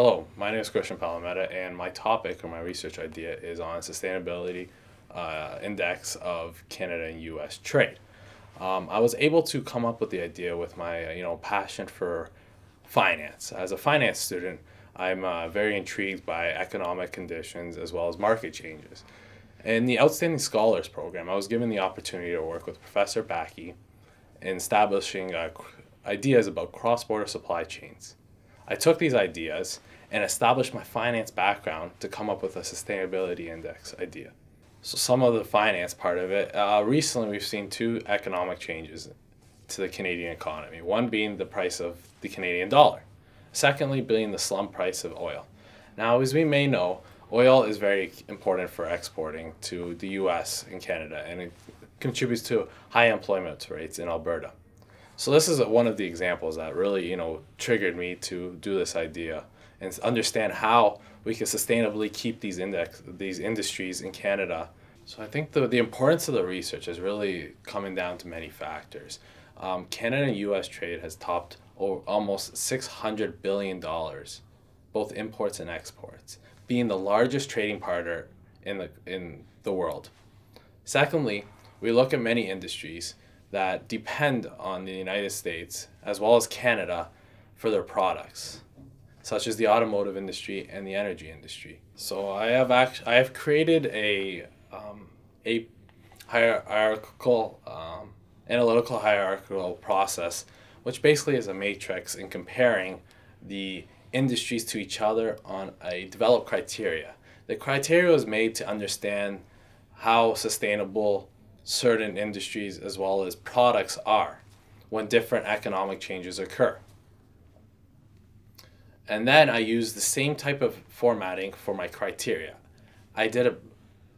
Hello, my name is Christian Palameta, and my topic or my research idea is on sustainability uh, index of Canada and U.S. trade. Um, I was able to come up with the idea with my you know passion for finance. As a finance student, I'm uh, very intrigued by economic conditions as well as market changes. In the Outstanding Scholars Program, I was given the opportunity to work with Professor Bakke in establishing uh, ideas about cross-border supply chains. I took these ideas and established my finance background to come up with a sustainability index idea. So some of the finance part of it, uh, recently we've seen two economic changes to the Canadian economy. One being the price of the Canadian dollar. Secondly, being the slump price of oil. Now, as we may know, oil is very important for exporting to the US and Canada, and it contributes to high employment rates in Alberta. So this is one of the examples that really, you know, triggered me to do this idea and understand how we can sustainably keep these index these industries in Canada. So I think the, the importance of the research is really coming down to many factors. Um, Canada and U.S. trade has topped over almost six hundred billion dollars, both imports and exports, being the largest trading partner in the in the world. Secondly, we look at many industries that depend on the United States as well as Canada for their products, such as the automotive industry and the energy industry. So I have act- I have created a um, a hierarchical um, analytical hierarchical process, which basically is a matrix in comparing the industries to each other on a developed criteria. The criteria was made to understand how sustainable certain industries as well as products are when different economic changes occur. And then I use the same type of formatting for my criteria. I did a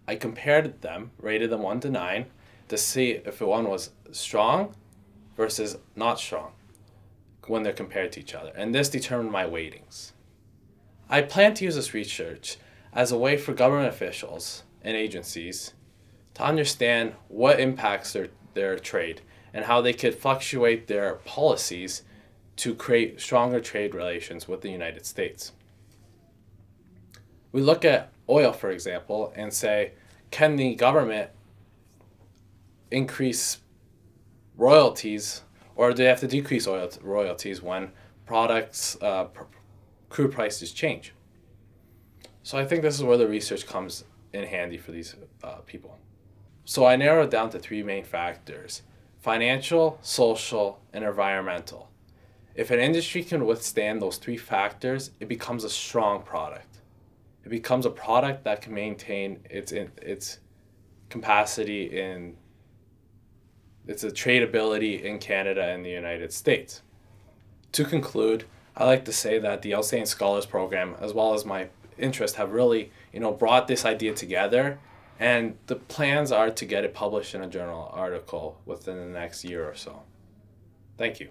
I compared them, rated them 1 to 9 to see if one was strong versus not strong when they're compared to each other. And this determined my weightings. I plan to use this research as a way for government officials and agencies to understand what impacts their, their trade and how they could fluctuate their policies to create stronger trade relations with the United States. We look at oil, for example, and say, can the government increase royalties or do they have to decrease oil royalties when products, uh, crude prices change? So I think this is where the research comes in handy for these uh, people. So I narrowed down to three main factors financial, social, and environmental. If an industry can withstand those three factors, it becomes a strong product. It becomes a product that can maintain its its capacity in its a tradability in Canada and the United States. To conclude, I like to say that the Outstanding Scholars Program, as well as my interest, have really you know brought this idea together and the plans are to get it published in a journal article within the next year or so. Thank you.